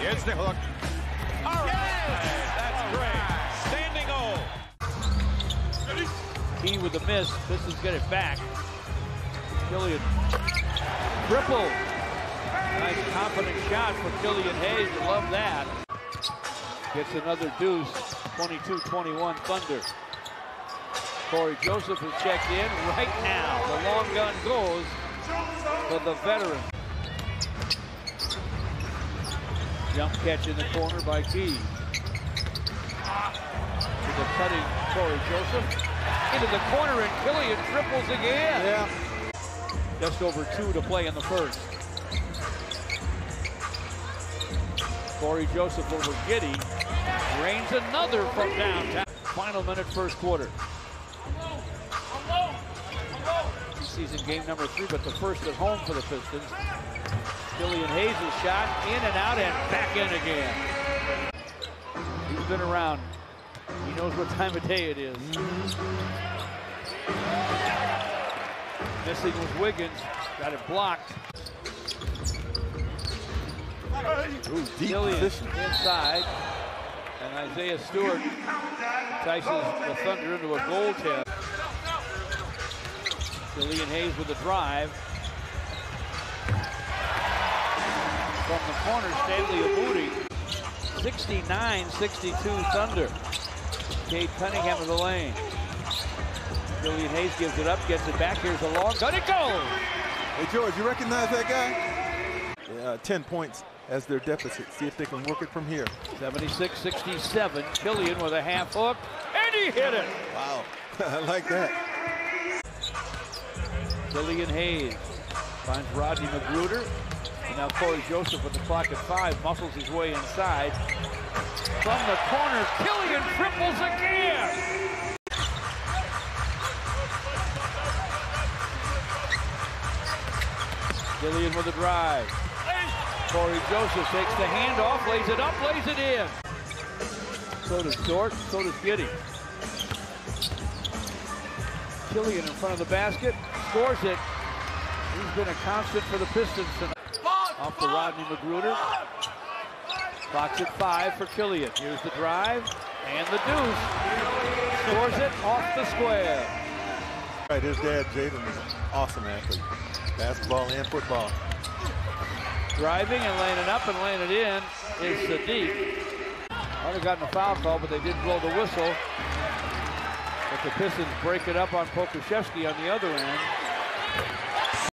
Here's the hook. All right. That's great. Standing O. Key with the miss. Pistons get it back. Killian. Triple. Nice confident shot for Killian Hayes. You love that. Gets another deuce. 22-21 Thunder. Cory Joseph is checked in right now. The long gun goes for the veteran. Jump catch in the corner by Key. To the cutting Cory Joseph. Into the corner and Killian triples again. Yeah. Just over two to play in the first. Cory Joseph over Giddey. Rains another from downtown. Final minute first quarter. Season game number three, but the first at home for the Pistons. Killian Hayes' shot in and out and back in again. He's been around. He knows what time of day it is. Missing was Wiggins. Got it blocked. Ooh, deep Killian position. inside. And Isaiah Stewart entices the Thunder into a goaltend. Killian Hayes with the drive. From the corner, Stanley Abudi. 69-62 Thunder. Cade Cunningham of the lane. Killian Hayes gives it up, gets it back. Here's a long gun. It goes! Hey, George, you recognize that guy? Yeah, 10 points as their deficit. See if they can work it from here. 76-67. Killian with a half hook. And he hit it! Wow. I like that. Killian Hayes finds Rodney McGruder. Now Cory Joseph with the clock at five muscles his way inside. From the corner, Killian triples again! Killian with a drive. Cory Joseph takes the handoff, lays it up, lays it in. So does Dort, so does Giddey. Killian in front of the basket, scores it. He's been a constant for the Pistons tonight. Off to Rodney McGruder. Clock's at five for Killian. Here's the drive and the deuce. Scores it off the square. Right, his dad, Jaden, is an awesome athlete. Basketball and football. Driving and laying it up and laying it in is Saddiq. Might have gotten a foul call, but they did blow the whistle. But the Pistons break it up on Pokusevski on the other end.